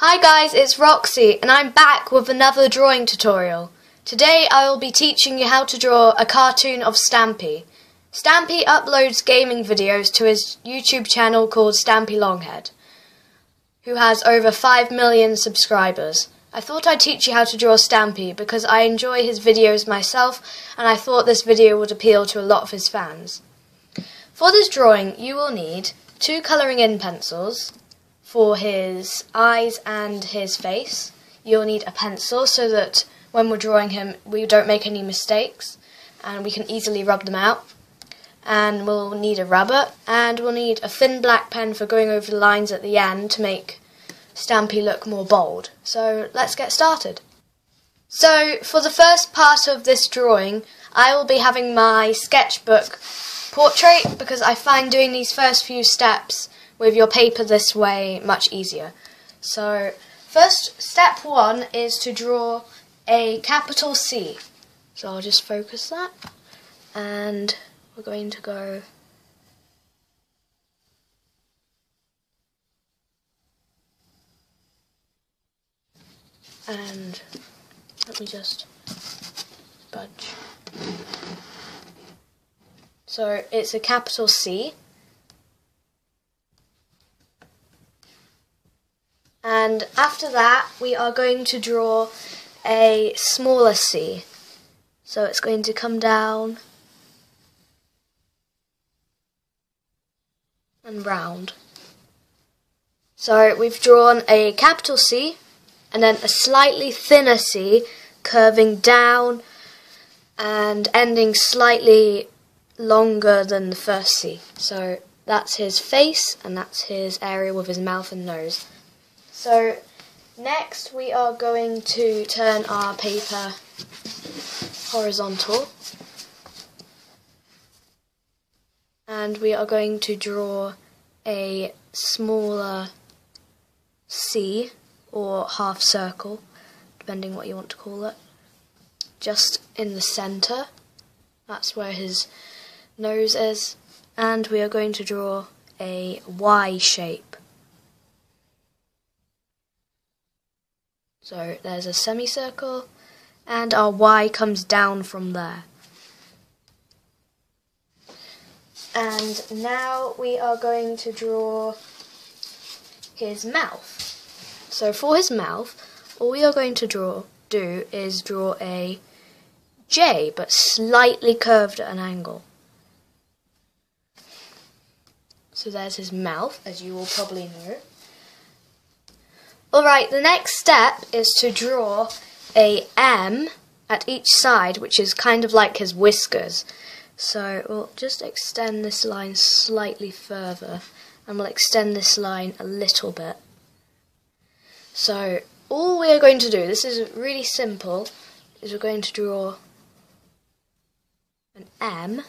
Hi guys, it's Roxy and I'm back with another drawing tutorial. Today I will be teaching you how to draw a cartoon of Stampy. Stampy uploads gaming videos to his YouTube channel called Stampy Longhead, who has over 5 million subscribers. I thought I'd teach you how to draw Stampy because I enjoy his videos myself and I thought this video would appeal to a lot of his fans. For this drawing you will need two colouring in pencils, for his eyes and his face. You'll need a pencil so that when we're drawing him we don't make any mistakes and we can easily rub them out. And we'll need a rubber and we'll need a thin black pen for going over the lines at the end to make Stampy look more bold. So let's get started. So for the first part of this drawing I will be having my sketchbook portrait because I find doing these first few steps with your paper this way much easier. So first step one is to draw a capital C. So I'll just focus that and we're going to go and let me just budge. So it's a capital C And after that, we are going to draw a smaller C. So it's going to come down and round. So we've drawn a capital C and then a slightly thinner C curving down and ending slightly longer than the first C. So that's his face and that's his area with his mouth and nose. So next we are going to turn our paper horizontal and we are going to draw a smaller C or half circle depending what you want to call it just in the center that's where his nose is and we are going to draw a Y shape So there's a semicircle and our Y comes down from there. And now we are going to draw his mouth. So for his mouth, all we are going to draw do is draw a J, but slightly curved at an angle. So there's his mouth, as you will probably know. Alright, the next step is to draw a M at each side, which is kind of like his whiskers. So we'll just extend this line slightly further, and we'll extend this line a little bit. So all we are going to do, this is really simple, is we're going to draw an M.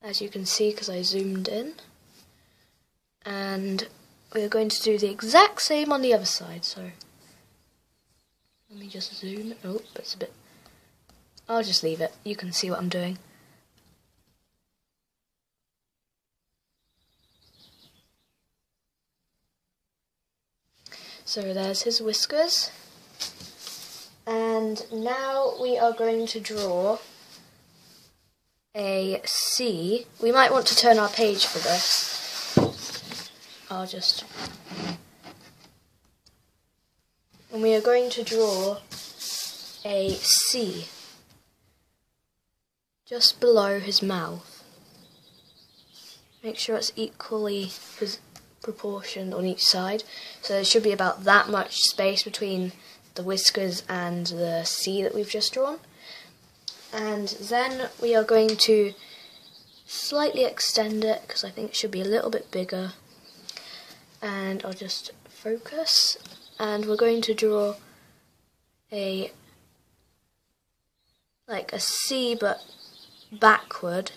As you can see because I zoomed in. And we're going to do the exact same on the other side so let me just zoom. Oh it's a bit I'll just leave it. You can see what I'm doing so there's his whiskers and now we are going to draw a C. We might want to turn our page for this. I'll just... And we are going to draw a C just below his mouth. Make sure it's equally proportioned on each side. So there should be about that much space between the whiskers and the C that we've just drawn. And then we are going to slightly extend it because I think it should be a little bit bigger. And I'll just focus. And we're going to draw a like a C but backward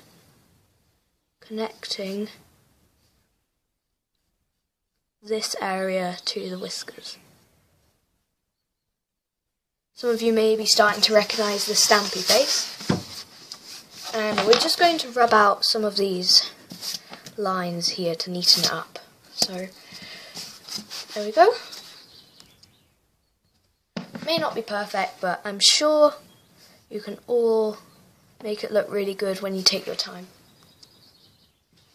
connecting this area to the whiskers. Some of you may be starting to recognise the Stampy face. And we're just going to rub out some of these lines here to neaten it up. So, there we go. May not be perfect, but I'm sure you can all make it look really good when you take your time.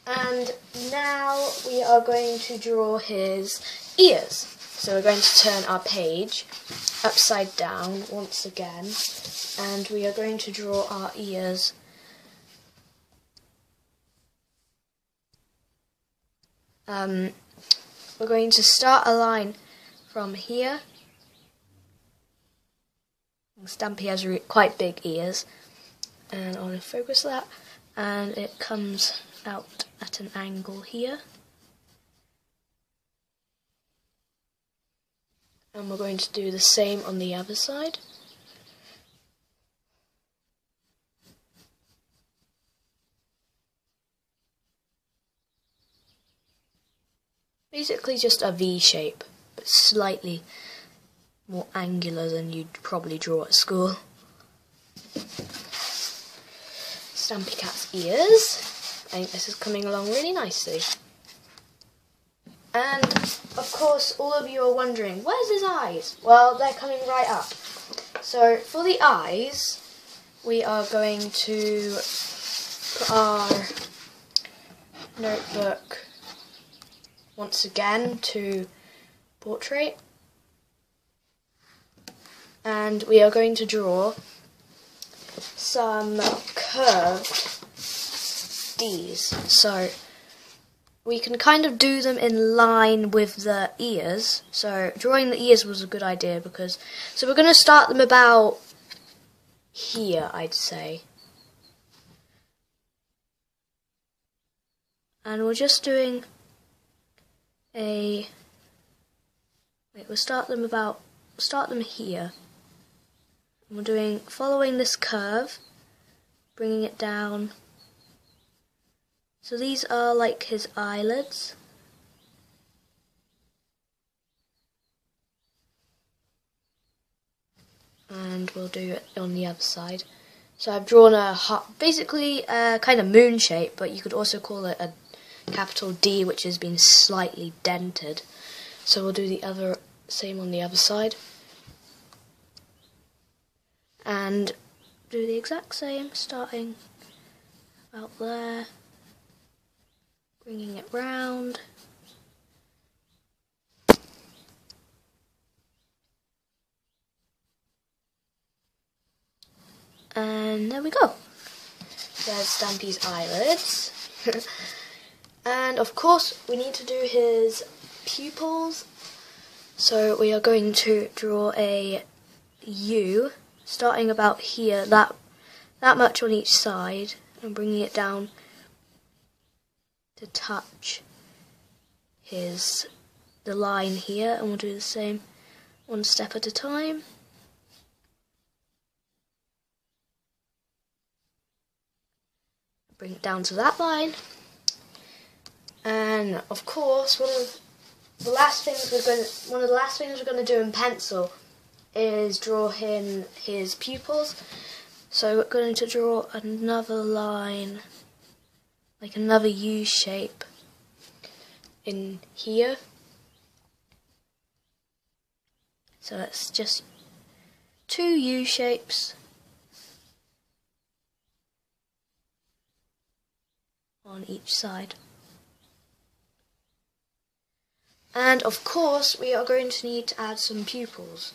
And now we are going to draw his ears. So we're going to turn our page upside down once again. And we are going to draw our ears um, we're going to start a line from here. Stampy has quite big ears. And I want to focus that. And it comes out at an angle here and we're going to do the same on the other side. Basically just a V shape, but slightly more angular than you'd probably draw at school. Stampy Cat's ears. I think this is coming along really nicely. And of course, all of you are wondering, where's his eyes? Well, they're coming right up. So for the eyes, we are going to put our notebook once again to portrait. And we are going to draw some curved D's. So we can kind of do them in line with the ears. So drawing the ears was a good idea because so we're going to start them about here, I'd say. And we're just doing a wait, we'll start them about start them here. And we're doing following this curve, bringing it down so these are like his eyelids. And we'll do it on the other side. So I've drawn a basically a kind of moon shape, but you could also call it a capital D, which has been slightly dented. So we'll do the other same on the other side. And do the exact same, starting out there bringing it round. And there we go. There's Stampy's eyelids. and of course, we need to do his pupils. So we are going to draw a U, starting about here, that, that much on each side, and bringing it down to touch his the line here and we'll do the same one step at a time. Bring it down to that line. And of course one of the last things we're going to, one of the last things we're going to do in pencil is draw him his pupils. So we're going to draw another line like another U shape in here. So it's just two U shapes on each side. And of course we are going to need to add some pupils.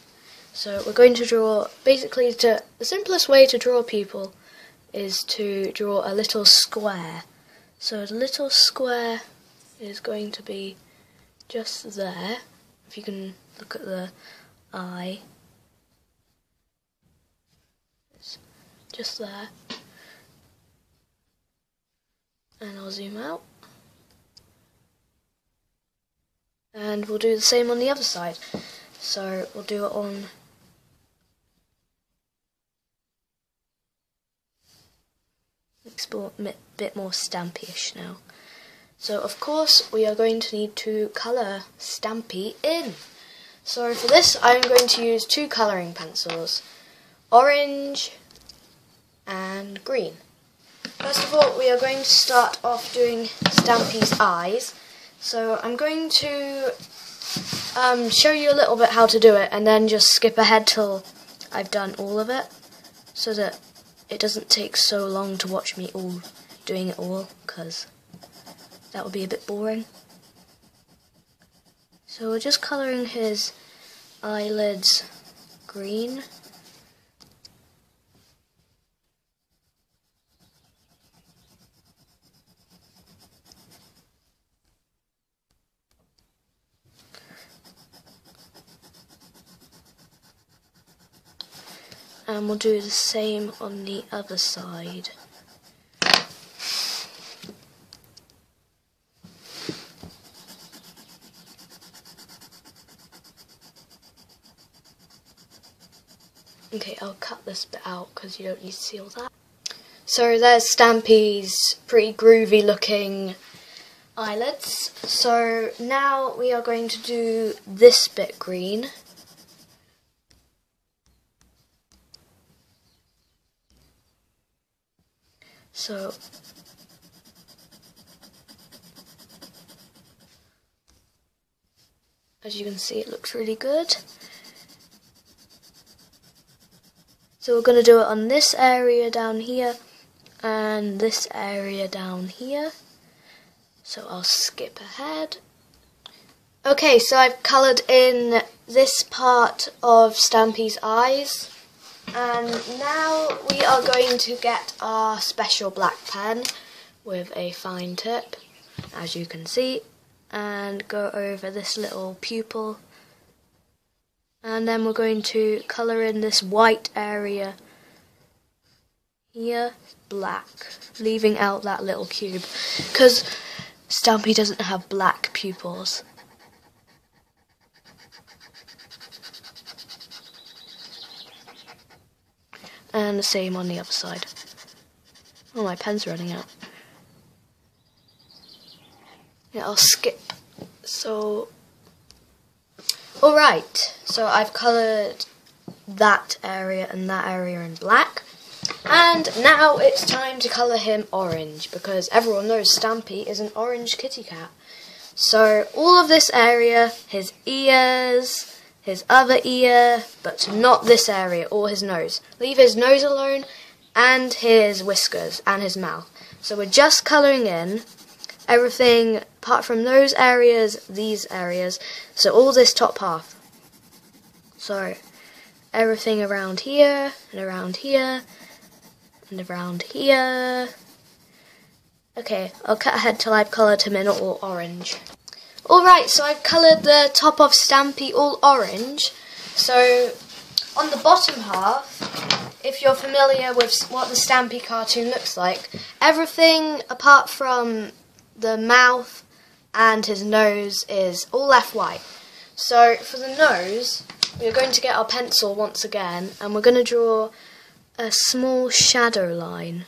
So we're going to draw, basically to, the simplest way to draw a pupil is to draw a little square so the little square is going to be just there. If you can look at the eye. It's just there. And I'll zoom out. And we'll do the same on the other side. So we'll do it on a bit more stampy-ish now. So of course we are going to need to colour Stampy in. So for this I'm going to use two colouring pencils, orange and green. First of all, we are going to start off doing Stampy's eyes. So I'm going to um, show you a little bit how to do it and then just skip ahead till I've done all of it so that it doesn't take so long to watch me all doing it all because that would be a bit boring. So we're just colouring his eyelids green. And we'll do the same on the other side. Okay, I'll cut this bit out because you don't need to see all that. So there's Stampy's pretty groovy looking eyelids. So now we are going to do this bit green. So as you can see it looks really good. So we're going to do it on this area down here and this area down here. So I'll skip ahead. Okay, so I've coloured in this part of Stampy's eyes. And now we are going to get our special black pen with a fine tip, as you can see, and go over this little pupil. And then we're going to colour in this white area here black leaving out that little cube because Stampy doesn't have black pupils and the same on the other side oh my pen's running out yeah I'll skip so Alright, so I've coloured that area and that area in black. And now it's time to colour him orange because everyone knows Stampy is an orange kitty cat. So all of this area, his ears, his other ear, but not this area or his nose. Leave his nose alone and his whiskers and his mouth. So we're just colouring in everything apart from those areas, these areas, so all this top half. So everything around here, and around here, and around here. Okay, I'll cut ahead till I've coloured him in all orange. Alright, so I've coloured the top of Stampy all orange. So on the bottom half, if you're familiar with what the Stampy cartoon looks like, everything apart from the mouth and his nose is all left white. So for the nose, we're going to get our pencil once again and we're going to draw a small shadow line.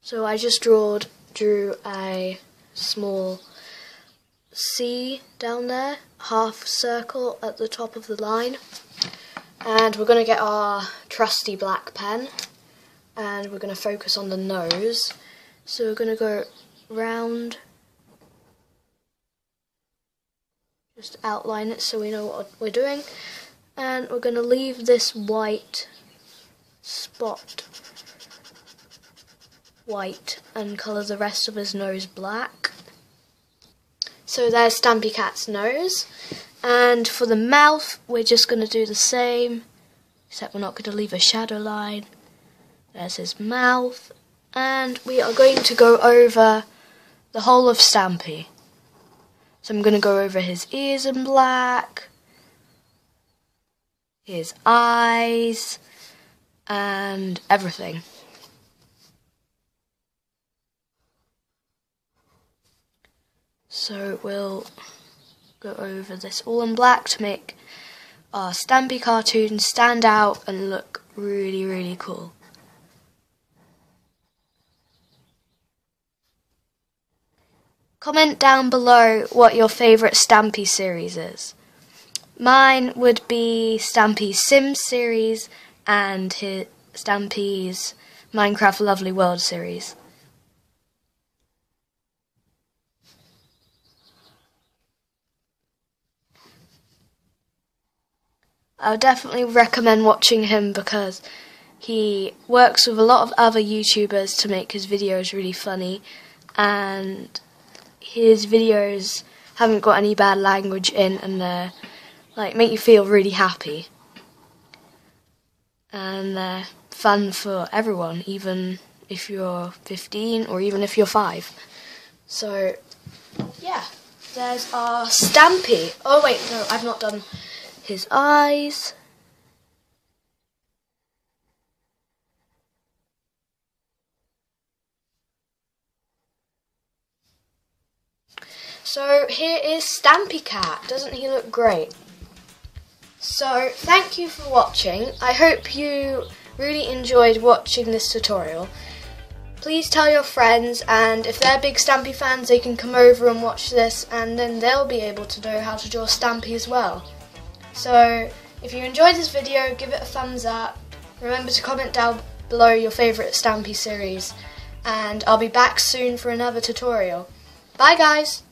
So I just drawed, drew a small C down there, half circle at the top of the line. And we're going to get our trusty black pen and we're going to focus on the nose. So we're going to go round. Just outline it so we know what we're doing. And we're going to leave this white spot white and colour the rest of his nose black. So there's Stampy Cat's nose. And for the mouth, we're just going to do the same, except we're not going to leave a shadow line. There's his mouth. And we are going to go over the whole of Stampy. So I'm going to go over his ears in black, his eyes, and everything. So we'll go over this all in black to make our Stampy cartoon stand out and look really, really cool. Comment down below what your favourite Stampy series is. Mine would be Stampy's Sims series and his Stampy's Minecraft Lovely World series. I would definitely recommend watching him because he works with a lot of other YouTubers to make his videos really funny and his videos haven't got any bad language in and they're like make you feel really happy. And they're fun for everyone, even if you're 15 or even if you're 5. So, yeah, there's our Stampy. Oh, wait, no, I've not done his eyes. So here is Stampy Cat. Doesn't he look great? So thank you for watching. I hope you really enjoyed watching this tutorial. Please tell your friends and if they're big Stampy fans they can come over and watch this and then they'll be able to know how to draw Stampy as well. So if you enjoyed this video give it a thumbs up. Remember to comment down below your favourite Stampy series and I'll be back soon for another tutorial. Bye guys!